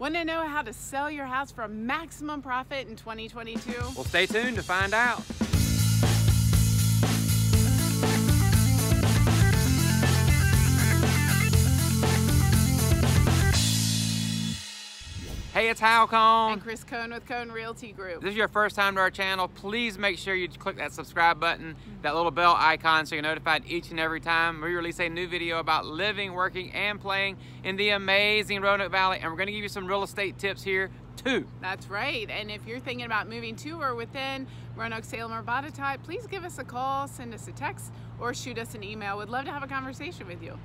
Want to know how to sell your house for maximum profit in 2022? Well, stay tuned to find out. Hey, it's Hal Cone. And Kris Cone with Cone Realty Group. If this is your first time to our channel, please make sure you click that subscribe button, mm-hmm. that little bell icon so you're notified each and every time we release a new video about living, working, and playing in the amazing Roanoke Valley. And we're gonna give you some real estate tips here too. That's right. And if you're thinking about moving to or within Roanoke, Salem, or Botetourt, please give us a call, send us a text, or shoot us an email. We'd love to have a conversation with you.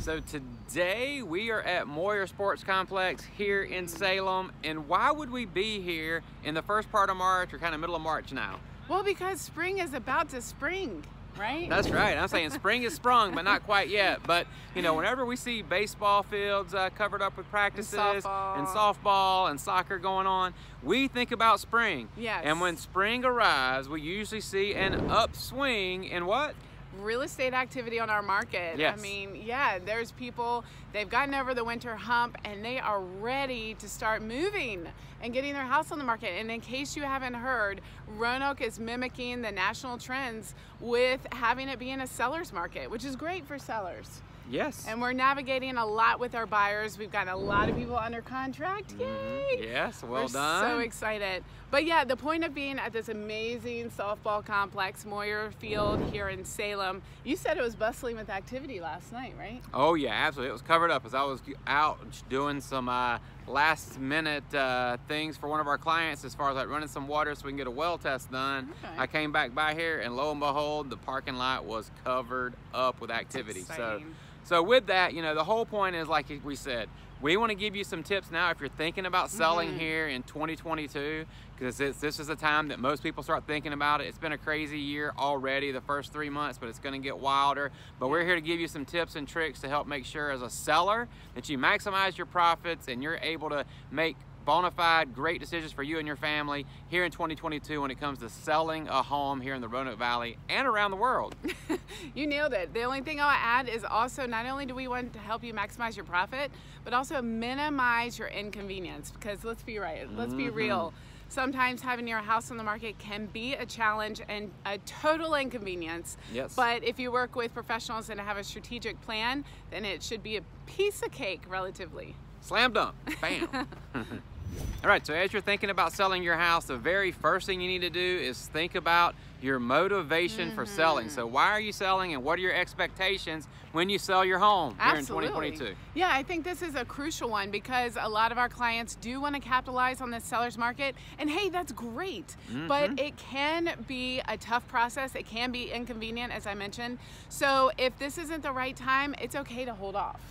So today we are at Moyer Sports Complex here in Salem. And why would we be here in the first part of March or kind of middle of March now? Well, because spring is about to spring right? That's right. I'm saying spring is sprung, but not quite yet. But you know, whenever we see baseball fields uh, covered up with practices and softball. and softball and soccer going on, we think about spring. Yes. And when spring arrives, we usually see an upswing in what? Real estate activity on our market. Yes. I mean, yeah, there's people, they've gotten over the winter hump and they are ready to start moving and getting their house on the market. And in case you haven't heard, Roanoke is mimicking the national trends with having it be in a seller's market, which is great for sellers. Yes. And we're navigating a lot with our buyers. We've got a lot of people under contract. Mm-hmm. Yay! Mm, yes, well we're done. So excited. But yeah, the point of being at this amazing softball complex, Moyer Field here in Salem, you said it was bustling with activity last night, right? Oh yeah, absolutely. It was covered up as I was out doing some uh, last minute uh, things for one of our clients as far as like running some water so we can get a well test done. Okay. I came back by here and lo and behold, the parking lot was covered up with activity. So, so with that, you know, the whole point is like we said, we want to give you some tips now if you're thinking about selling mm -hmm. here in 2022 because this is the time that most people start thinking about it. It's been a crazy year already, the first three months, but it's going to get wilder. But we're here to give you some tips and tricks to help make sure as a seller that you maximize your profits and you're able to make bona fide, great decisions for you and your family here in 2022 when it comes to selling a home here in the Roanoke Valley and around the world. you nailed it. The only thing I'll add is also not only do we want to help you maximize your profit, but also minimize your inconvenience because let's be right, let's be mm -hmm. real. Sometimes having your house on the market can be a challenge and a total inconvenience. Yes. But if you work with professionals and have a strategic plan, then it should be a piece of cake relatively. Slam dunk. Bam. All right, so as you're thinking about selling your house, the very first thing you need to do is think about your motivation mm -hmm. for selling. So why are you selling and what are your expectations when you sell your home here Absolutely. in 2022? Yeah, I think this is a crucial one because a lot of our clients do want to capitalize on the seller's market. And hey, that's great, mm -hmm. but it can be a tough process. It can be inconvenient, as I mentioned. So if this isn't the right time, it's okay to hold off.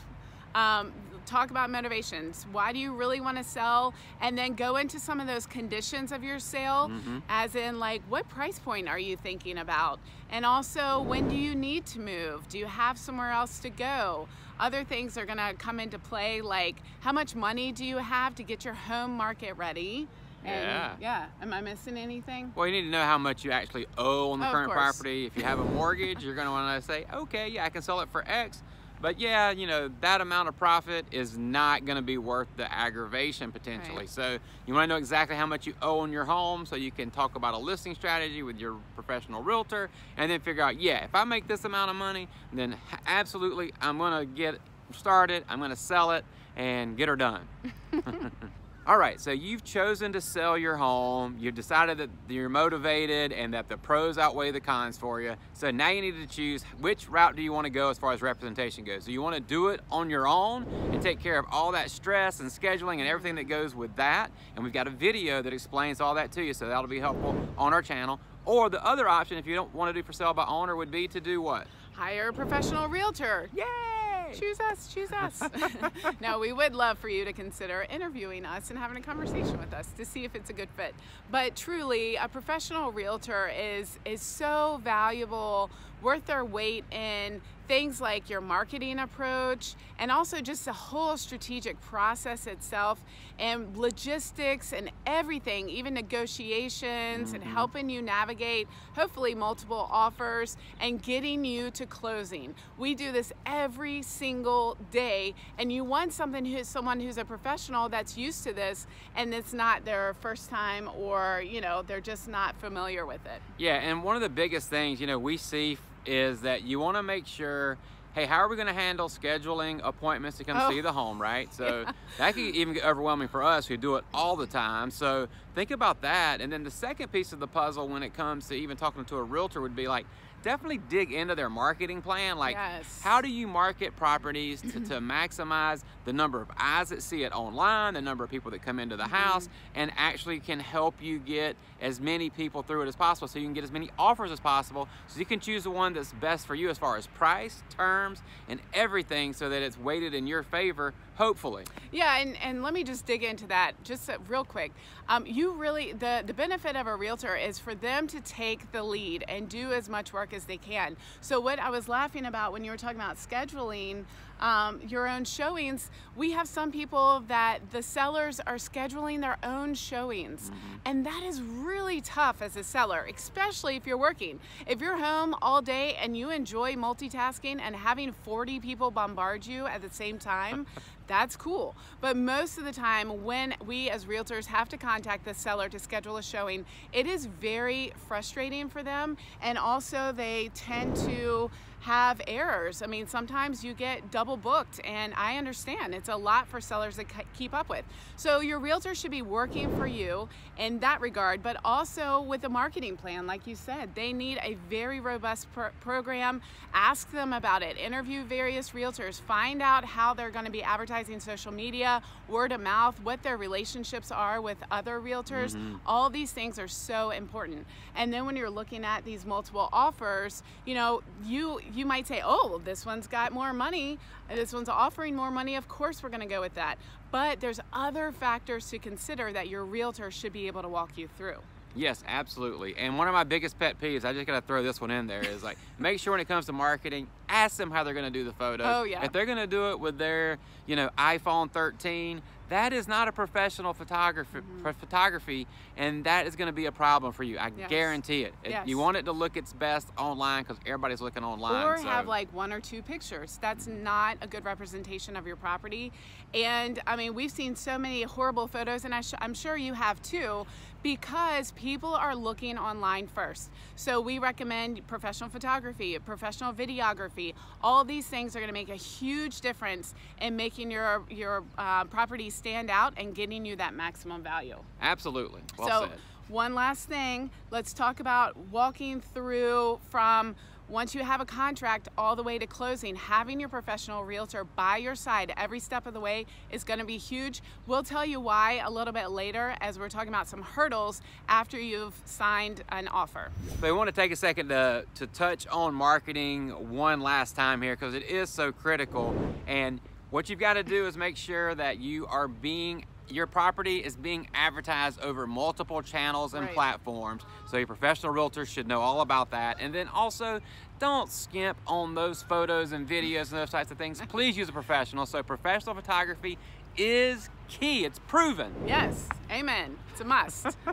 Um, talk about motivations. Why do you really want to sell? And then go into some of those conditions of your sale, mm -hmm. as in, like, what price point are you thinking about? And also, when do you need to move? Do you have somewhere else to go? Other things are going to come into play, like how much money do you have to get your home market ready? And yeah. Yeah. Am I missing anything? Well, you need to know how much you actually owe on the oh, current property. If you have a mortgage, you're going to want to say, okay, yeah, I can sell it for X. But yeah, you know, that amount of profit is not going to be worth the aggravation potentially. Right. So you want to know exactly how much you owe on your home so you can talk about a listing strategy with your professional realtor and then figure out, yeah, if I make this amount of money, then absolutely I'm going to get started, I'm going to sell it and get her done. All right, so you've chosen to sell your home. You've decided that you're motivated and that the pros outweigh the cons for you. So now you need to choose which route do you want to go as far as representation goes. Do you want to do it on your own and take care of all that stress and scheduling and everything that goes with that? And we've got a video that explains all that to you, so that'll be helpful on our channel. Or the other option, if you don't want to do for sale by owner, would be to do what? Hire a professional realtor. Yay! Choose us, choose us. no, we would love for you to consider interviewing us and having a conversation with us to see if it's a good fit. But truly, a professional realtor is is so valuable, worth their weight in things like your marketing approach and also just the whole strategic process itself and logistics and everything, even negotiations mm-hmm. and helping you navigate hopefully multiple offers and getting you to closing. We do this every single day and you want something who's someone who's a professional that's used to this and it's not their first time or, you know, they're just not familiar with it. Yeah, and one of the biggest things, you know, we see is that you want to make sure hey, how are we going to handle scheduling appointments to come oh. see the home, right? So yeah. that can even get overwhelming for us who do it all the time. So think about that. And then the second piece of the puzzle when it comes to even talking to a realtor would be like, definitely dig into their marketing plan. Like, yes. how do you market properties to, to, maximize the number of eyes that see it online, the number of people that come into the mm-hmm. house, and actually can help you get as many people through it as possible so you can get as many offers as possible so you can choose the one that's best for you as far as price, terms, and everything so that it's weighted in your favor, hopefully. Yeah, and, and let me just dig into that just real quick. Um, you really, the, the benefit of a realtor is for them to take the lead and do as much work as they can. So what I was laughing about when you were talking about scheduling um, your own showings, we have some people that the sellers are scheduling their own showings. Mm-hmm. And that is really tough as a seller, especially if you're working. If you're home all day and you enjoy multitasking and having 40 people bombard you at the same time, that's cool. But most of the time, when we as realtors have to contact the seller to schedule a showing, it is very frustrating for them. And also, they tend to have errors. I mean, sometimes you get double booked, and I understand it's a lot for sellers to keep up with. So, your realtor should be working for you in that regard, but also with a marketing plan. Like you said, they need a very robust program. Ask them about it, interview various realtors, find out how they're going to be advertising social media, word of mouth, what their relationships are with other realtors. Mm-hmm. All these things are so important. And then when you're looking at these multiple offers, you know, you you might say, oh, this one's got more money, this one's offering more money, of course we're gonna go with that. But there's other factors to consider that your realtor should be able to walk you through. Yes, absolutely. And one of my biggest pet peeves, I just gotta throw this one in there, is like make sure when it comes to marketing, ask them how they're gonna do the photos. Oh yeah. If they're gonna do it with their, you know, iPhone 13, that is not a professional photography, mm-hmm. photography and that is going to be a problem for you. I yes. guarantee it. Yes. You want it to look its best online because everybody's looking online. Or so. have like one or two pictures. That's not a good representation of your property. And I mean, we've seen so many horrible photos, and I am sure you have too, because people are looking online first. So we recommend professional photography, professional videography. All these things are going to make a huge difference in making your your uh, property stand out and getting you that maximum value. Absolutely. Well so, said. one last thing. Let's talk about walking through from once you have a contract all the way to closing, having your professional realtor by your side every step of the way is going to be huge. We'll tell you why a little bit later as we're talking about some hurdles after you've signed an offer. So we want to take a second to, to touch on marketing one last time here because it is so critical. And what you've got to do is make sure that you are being your property is being advertised over multiple channels and right. platforms. So your professional realtor should know all about that. And then also, don't skimp on those photos and videos and those types of things. Please use a professional. So professional photography is key. It's proven. Yes, amen. It's a must. uh,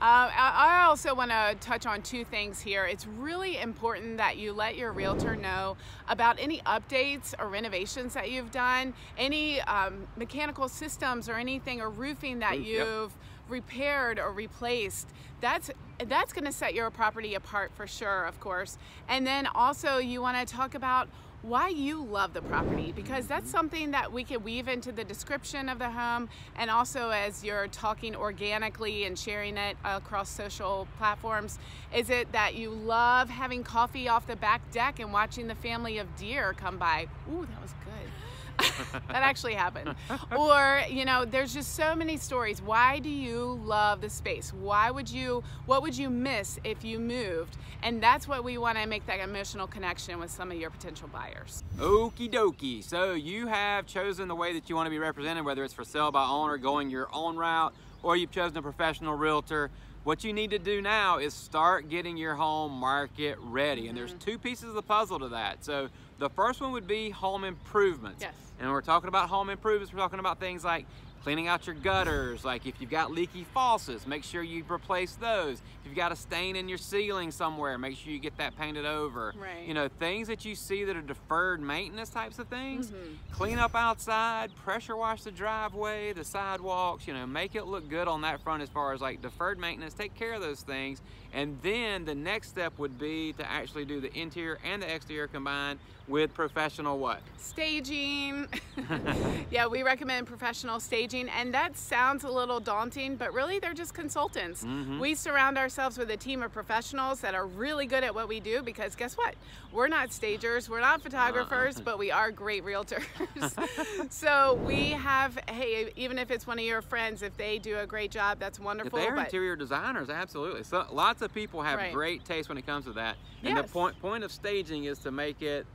I also want to touch on two things here. It's really important that you let your realtor know about any updates or renovations that you've done, any um, mechanical systems or anything or roofing that you've yep. Repaired or replaced. That's that's going to set your property apart for sure, of course. And then also you want to talk about why you love the property because that's something that we can weave into the description of the home and also as you're talking organically and sharing it across social platforms is it that you love having coffee off the back deck and watching the family of deer come by ooh that was good that actually happened. or, you know, there's just so many stories. Why do you love the space? Why would you, what would you miss if you moved? And that's what we want to make that emotional connection with some of your potential buyers. Okie dokie. So you have chosen the way that you want to be represented, whether it's for sale by owner, going your own route, or you've chosen a professional realtor what you need to do now is start getting your home market ready. And there's mm-hmm. two pieces of the puzzle to that. So the first one would be home improvements. Yes. And we're talking about home improvements, we're talking about things like cleaning out your gutters. Like if you've got leaky faucets make sure you replace those. If you've got a stain in your ceiling somewhere make sure you get that painted over. Right. you know things that you see that are deferred maintenance types of things mm -hmm. clean up outside pressure wash the driveway the sidewalks you know make it look good on that front as far as like deferred maintenance take care of those things. And then the next step would be to actually do the interior and the exterior combined with professional what? Staging. Yeah we recommend professional staging and that sounds a little daunting, but really they're just consultants. Mm -hmm. We surround ourselves with a team of professionals that are really good at what we do because guess what? We're not stagers, we're not photographers, uh -uh. but we are great realtors. so we have, hey, even if it's one of your friends, if they do a great job, that's wonderful. If they're but... interior designers, absolutely. So lots of people have right. great taste when it comes to that. And yes. the point point of staging is to make it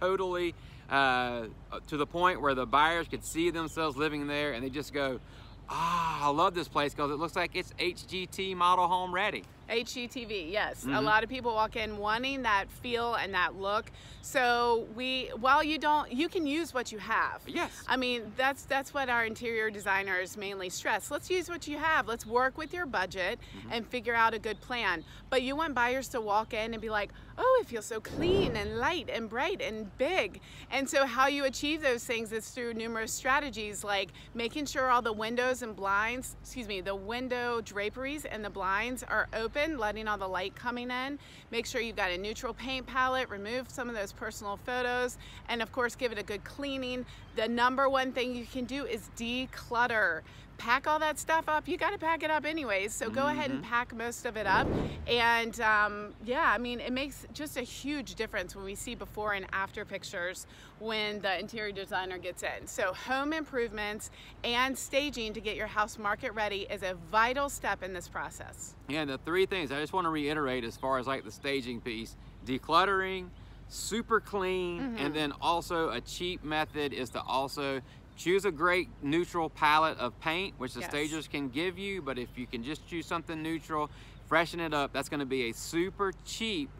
totally uh, to the point where the buyers could see themselves living there and they just go, ah, I love this place because it looks like it's HGT model home ready. HGTV, yes. Mm -hmm. A mm-hmm. lot of people walk in wanting that feel and that look. So we, while you don't, you can use what you have. Yes. I mean, that's that's what our interior designers mainly stress. Let's use what you have. Let's work with your budget mm -hmm. and figure out a good plan. But you want buyers to walk in and be like, oh, it feels so clean and light and bright and big. And so how you achieve those things is through numerous strategies like making sure all the windows and blinds, excuse me, the window draperies and the blinds are open open, letting all the light coming in. Make sure you've got a neutral paint palette, remove some of those personal photos, and of course give it a good cleaning. The number one thing you can do is declutter pack all that stuff up. You got to pack it up anyways. So go mm -hmm. ahead and mm-hmm. pack most of it up. And um, yeah, I mean, it makes just a huge difference when we see before and after pictures when the interior designer gets in. So home improvements and staging to get your house market ready is a vital step in this process. Yeah, the three things I just want to reiterate as far as like the staging piece, decluttering, super clean, mm -hmm. and then also a cheap method is to also Choose a great neutral palette of paint, which the yes. stagers can give you, but if you can just choose something neutral, freshen it up, that's gonna be a super cheap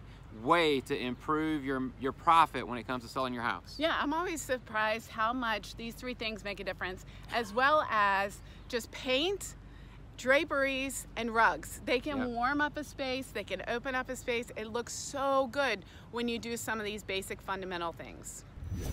way to improve your your profit when it comes to selling your house. Yeah, I'm always surprised how much these three things make a difference, as well as just paint, draperies, and rugs. They can yep. warm up a space, they can open up a space. It looks so good when you do some of these basic fundamental things.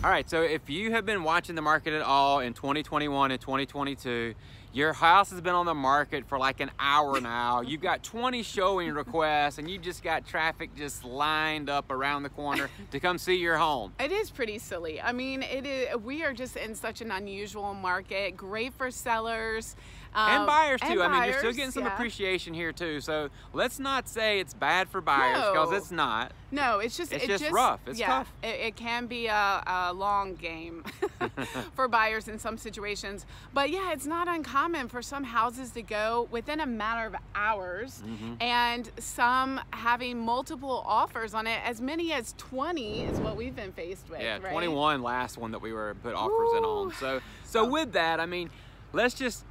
All right, so if you have been watching the market at all in 2021 and 2022, your house has been on the market for like an hour now. You've got 20 showing requests and you just got traffic just lined up around the corner to come see your home. It is pretty silly. I mean, it is. we are just in such an unusual market, great for sellers. Um, and buyers too. And I mean, you're still getting some yeah. appreciation here too. So let's not say it's bad for buyers because no. it's not. No, it's just it's it just, just, rough. It's yeah, tough. It, it can be a, a long game for buyers in some situations. But yeah, it's not uncommon for some houses to go within a matter of hours, mm -hmm. and some having multiple offers on it. As many as 20 is what we've been faced with. Yeah, right? 21 last one that we were put offers Ooh. in on. So so with that, I mean, let's just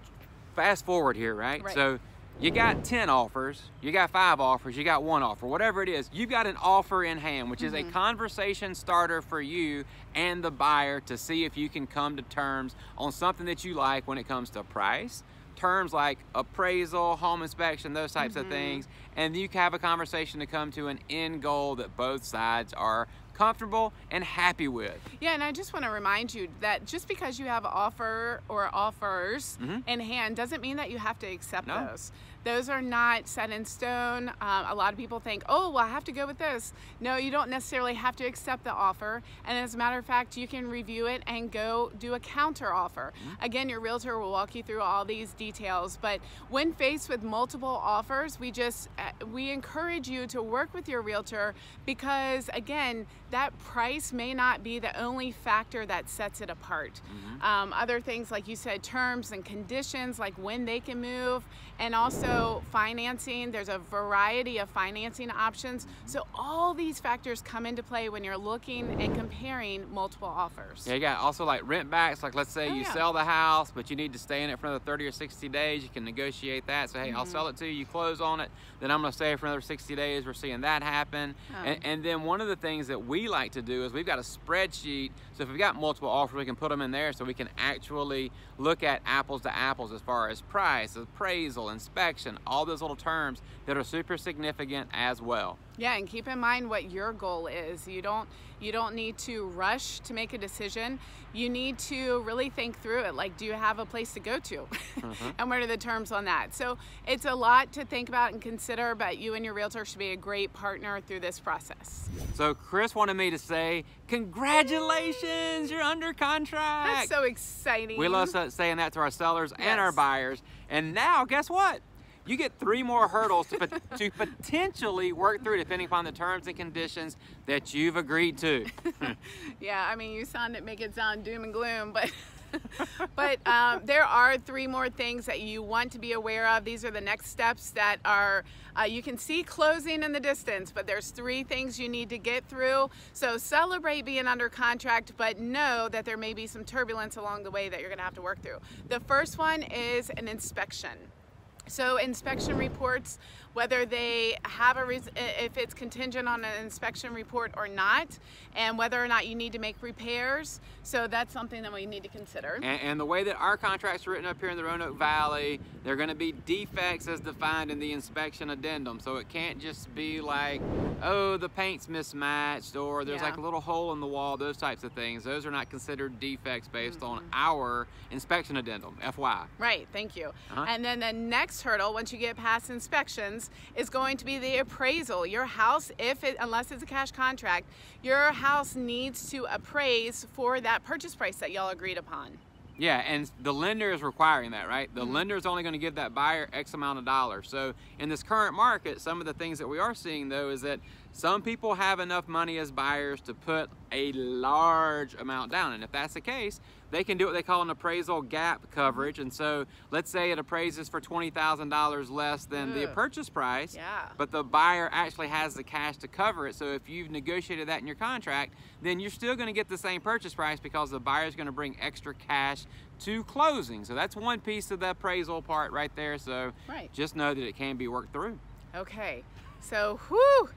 fast forward here, right? right? So you got 10 offers, you got five offers, you got one offer, whatever it is, you've got an offer in hand, which is mm -hmm. a mm-hmm. conversation starter for you and the buyer to see if you can come to terms on something that you like when it comes to price, terms like appraisal, home inspection, those types mm -hmm. of mm-hmm. things, and you can have a conversation to come to an end goal that both sides are comfortable and happy with. Yeah, and I just want to remind you that just because you have offer or offers mm -hmm. in hand doesn't mean that you have to accept no. those. Those are not set in stone. Um, a lot of people think, oh, well, I have to go with this. No, you don't necessarily have to accept the offer. And as a matter of fact, you can review it and go do a counter offer. Mm -hmm. Again, your realtor will walk you through all these details. But when faced with multiple offers, we just, uh, we encourage you to work with your realtor because again, that price may not be the only factor that sets it apart. Mm-hmm. Um, other things, like you said, terms and conditions, like when they can move, and also financing. There's a variety of financing options. So all these factors come into play when you're looking and comparing multiple offers. Yeah, you got also like rent backs. Like let's say oh, you yeah. sell the house, but you need to stay in it for another 30 or 60 days. You can negotiate that. So hey, mm-hmm. I'll sell it to you. You close on it. Then I'm going to stay for another 60 days. We're seeing that happen. Oh. And, and then one of the things that we like to do is we've got a spreadsheet. So if we've got multiple offers, we can put them in there so we can actually look at apples to apples as far as price, appraisal, inspection, all those little terms that are super significant as well. Yeah, and keep in mind what your goal is. You don't you don't need to rush to make a decision. You need to really think through it. Like, do you have a place to go to? Mm-hmm. and what are the terms on that? So it's a lot to think about and consider, but you and your realtor should be a great partner through this process. So Kris wanted me to say, congratulations, you're under contract. That's so exciting. We love saying that to our sellers yes. and our buyers. And now, guess what? you get three more hurdles to, to potentially work through depending upon the terms and conditions that you've agreed to. yeah, I mean, you sound it make it sound doom and gloom, but but um, there are three more things that you want to be aware of. These are the next steps that are, uh, you can see closing in the distance, but there's three things you need to get through. So celebrate being under contract, but know that there may be some turbulence along the way that you're gonna have to work through. The first one is an inspection. So inspection reports, whether they have a, if it's contingent on an inspection report or not, and whether or not you need to make repairs. So that's something that we need to consider. And, and the way that our contracts are written up here in the Roanoke Valley, they're gonna be defects as defined in the inspection addendum. So it can't just be like, oh, the paint's mismatched or there's yeah. like a little hole in the wall, those types of things. Those are not considered defects based mm -hmm. on mm-hmm. our inspection addendum, FY. Right, thank you. Uh -huh. And then the next hurdle, once you get past inspections, is going to be the appraisal. Your house, if it, unless it's a cash contract, your house needs to appraise for that purchase price that y'all agreed upon. Yeah, and the lender is requiring that, right? The mm -hmm. lender is only going to give that buyer X amount of dollars. So in this current market, some of the things that we are seeing though is that some people have enough money as buyers to put a large amount down. And if that's the case, they can do what they call an appraisal gap coverage. And so let's say it appraises for $20,000 less than Ugh. the purchase price, yeah. but the buyer actually has the cash to cover it. So if you've negotiated that in your contract, then you're still gonna get the same purchase price because the buyer's gonna bring extra cash to closing. So that's one piece of the appraisal part right there. So right. just know that it can be worked through. Okay, so whew,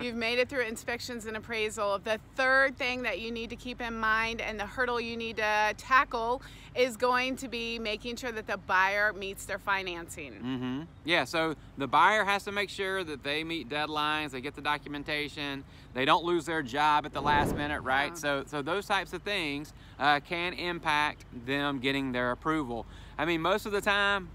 You've made it through inspections and appraisal. The third thing that you need to keep in mind and the hurdle you need to tackle is going to be making sure that the buyer meets their financing. Mm-hmm. Yeah, so the buyer has to make sure that they meet deadlines, they get the documentation, they don't lose their job at the last minute, right? Yeah. So, so those types of things uh, can impact them getting their approval. I mean, most of the time,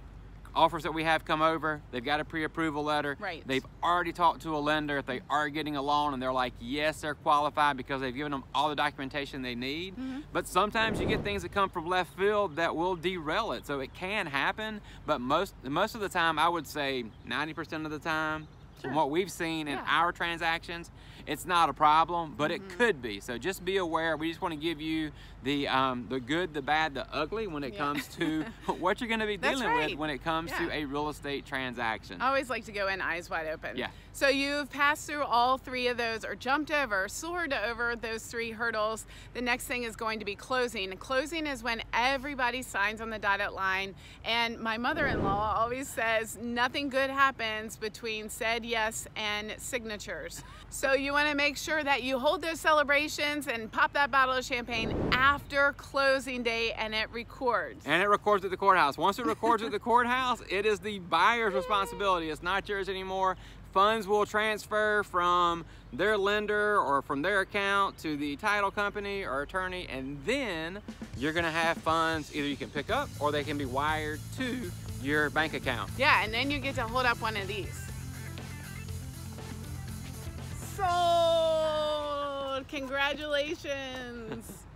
offers that we have come over, they've got a pre-approval letter. Right. They've already talked to a lender if they are getting a loan and they're like, yes, they're qualified because they've given them all the documentation they need. Mm -hmm. But sometimes you get things that come from left field that will derail it. So it can happen, but most most of the time, I would say 90% of the time, Sure. From what we've seen in yeah. our transactions, it's not a problem, but mm -hmm. it mm-hmm. could be. So just be aware. We just want to give you the um, the good, the bad, the ugly when it yeah. comes to what you're going to be dealing right. with when it comes yeah. to a real estate transaction. I always like to go in eyes wide open. Yeah. So you've passed through all three of those, or jumped over, soared over those three hurdles. The next thing is going to be closing. Closing is when everybody signs on the dotted line. And my mother-in-law always says nothing good happens between said yes and signatures. So you want to make sure that you hold those celebrations and pop that bottle of champagne after closing day and it records. And it records at the courthouse. Once it records at the courthouse, it is the buyer's responsibility. It's not yours anymore. Funds will transfer from their lender or from their account to the title company or attorney, and then you're gonna have funds either you can pick up or they can be wired to your bank account. Yeah, and then you get to hold up one of these. Sold! Congratulations!